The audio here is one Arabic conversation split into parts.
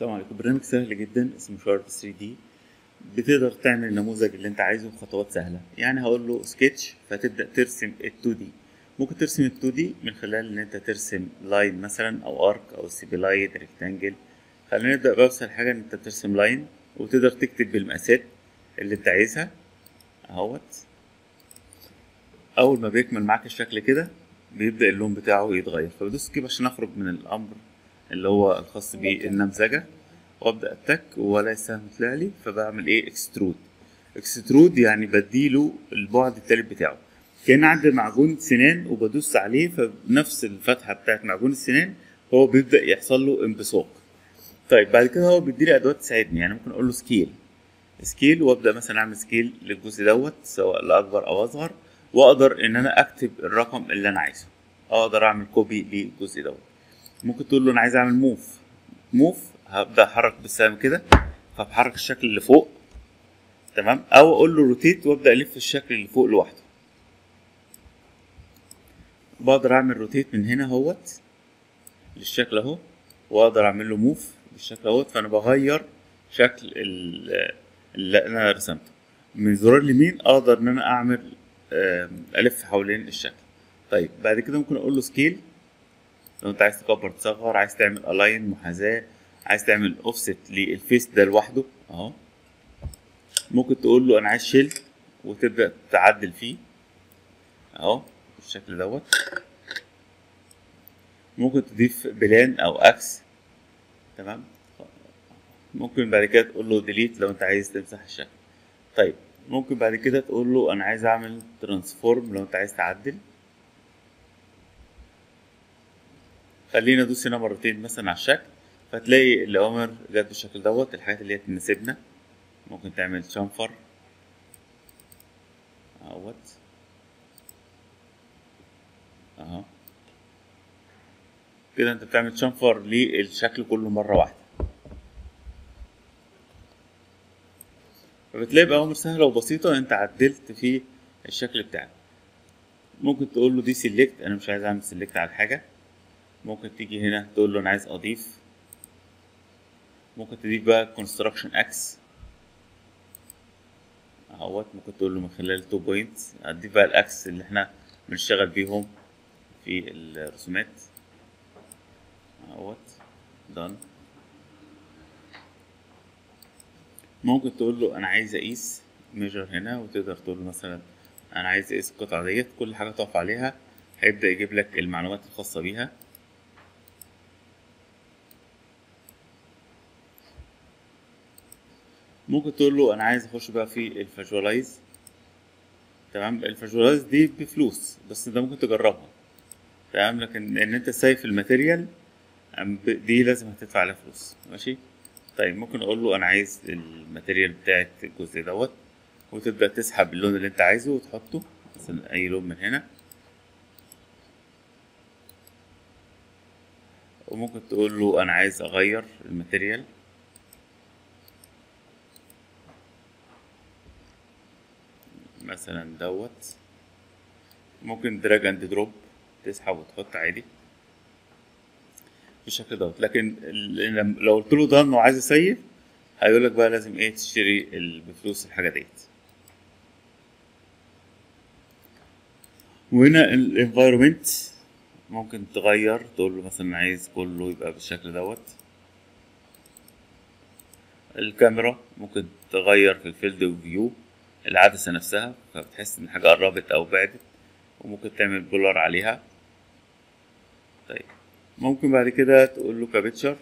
السلام عليكم. برنامج سهل جدا اسمه Shapr 3D بتقدر تعمل النموذج اللي انت عايزه بخطوات سهلة. يعني هقول له سكتش فتبدأ ترسم ال 2D ممكن ترسم ال 2D من خلال إن انت ترسم line مثلا أو arc أو spline rectangle خلينا نبدأ بأسهل حاجة إن انت ترسم line وتقدر تكتب بالمقاسات اللي انت عايزها. أهوت. أول ما بيكمل معاك الشكل كده بيبدأ اللون بتاعه يتغير. فبدوس escape عشان أخرج من الأمر. اللي هو الخاص بالنمذجه وأبدأ أتك على السهم طلع لي فبعمل إيه؟ extrude. extrude يعني بديله البعد التالت بتاعه. كأن عندي معجون سنان وبدوس عليه فبنفس الفتحة بتاعت معجون السنان هو بيبدأ يحصل له انبساط طيب بعد كده هو بيديلي أدوات تساعدني. يعني ممكن أقول له scale. scale وأبدأ مثلا أعمل scale للجزء دوت سواء لأكبر أو أصغر وأقدر إن أنا أكتب الرقم اللي أنا عايزه. أقدر أعمل copy للجزء دوت. ممكن تقول له أنا عايز أعمل move move هبدأ أحرك بالسهم كده فبحرك الشكل اللي فوق تمام؟ أو أقول له rotate وأبدأ ألف الشكل اللي فوق لوحده. بقدر أعمل rotate من هنا أهوت للشكل أهو وأقدر أعمل له move بالشكل أهوت فأنا بغير شكل اللي أنا رسمته. من زرار اليمين أقدر إن أنا أعمل ألف حوالين الشكل. طيب بعد كده ممكن أقول له scale لو انت عايز تكبر تصغر عايز تعمل align محاذاة عايز تعمل offset لل face ده لوحده اهو. ممكن تقول له أنا عايز shell وتبدأ تعدل فيه اهو بالشكل دوت. ممكن تضيف plane أو axis تمام. ممكن بعد كده تقول له delete لو أنت عايز تمسح الشكل. طيب ممكن بعد كده تقول له أنا عايز أعمل ترانسفورم لو أنت عايز تعدل. خلينا ادوس هنا مرتين مثلا على الشكل فتلاقي الأوامر جت بالشكل دوت الحاجات اللي هي تناسبنا. ممكن تعمل شنفر أهوت. أهو. كده أنت بتعمل شنفر للشكل كله مرة واحدة. فبتلاقي بأوامر سهلة وبسيطة أنت عدلت في الشكل بتاعك. ممكن تقول له deselect أنا مش عايز أعمل select على حاجة ممكن تيجي هنا تقول له أنا عايز أضيف. ممكن تضيف بقى construction axis أهوت ممكن تقول له من خلال two points هتضيف بقى ال axis اللي إحنا بنشتغل بيهم في الرسومات. أهوت done ممكن تقول له أنا عايز أقيس measure هنا وتقدر تقول له مثلا أنا عايز أقيس القطعة ديت كل حاجة تقف عليها هيبدأ يجيب لك المعلومات الخاصة بيها. ممكن تقول له أنا عايز أخش بقى في ال visualize تمام؟ ال visualize دي بفلوس بس انت ممكن تجربها. تمام؟ لكن إن أنت save ال material دي لازم هتدفع عليها فلوس. ماشي؟ طيب ممكن أقول له أنا عايز ال material بتاعت الجزء دوت وتبدأ تسحب اللون اللي أنت عايزه وتحطه مثلا أي لون من هنا. وممكن تقول له أنا عايز أغير ال material. مثلا دوت. ممكن drag and drop تسحب وتحط عادي. بالشكل دوت. لكن لو قلت له ده انه عايز يسيف هيقول لك بقى لازم إيه؟ تشتري بفلوس الحاجة ديت. وهنا ال environment ممكن تغير. تقول له مثلا عايز كله يبقى بالشكل دوت. الكاميرا ممكن تغير في ال field of view العدسة نفسها فبتحس إن حاجة قربت أو بعدت وممكن تعمل blur عليها. طيب. ممكن بعد كده تقول له capture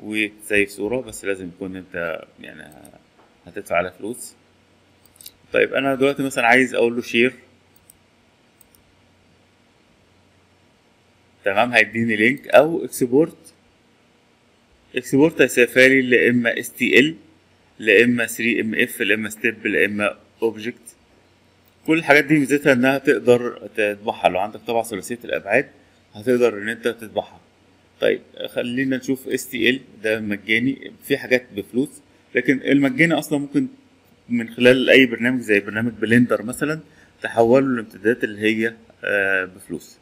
وتسيف صورة بس لازم يكون أنت يعني هتدفع على فلوس. طيب أنا دلوقتي مثلا عايز أقول له share. تمام؟ هيديني link أو export export هيسيفها لي اما STL لا إما 3MF لا إما STEP لا إما object كل الحاجات دي ميزتها إنها تقدر تطبعها. لو عندك طبعة ثلاثية الأبعاد هتقدر إن أنت تطبعها. طيب خلينا نشوف STL ده مجاني في حاجات بفلوس. لكن المجاني أصلا ممكن من خلال أي برنامج زي برنامج بلندر مثلا تحوله لامتدادات اللي هي بفلوس.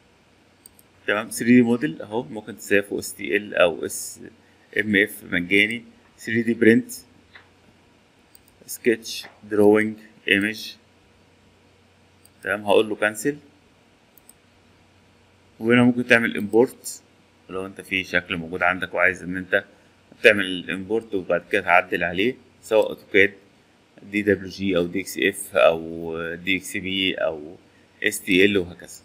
تمام؟ 3 دي موديل أهو ممكن تسافه STL أو 3MF مجاني. 3D print sketch drawing image تمام؟ هقول له cancel وهنا ممكن تعمل import لو انت في شكل موجود عندك وعايز ان انت تعمل ال import وبعد كده تعدل عليه سواء AutoCAD DWG أو DXF أو DXB أو اس تي ال وهكذا.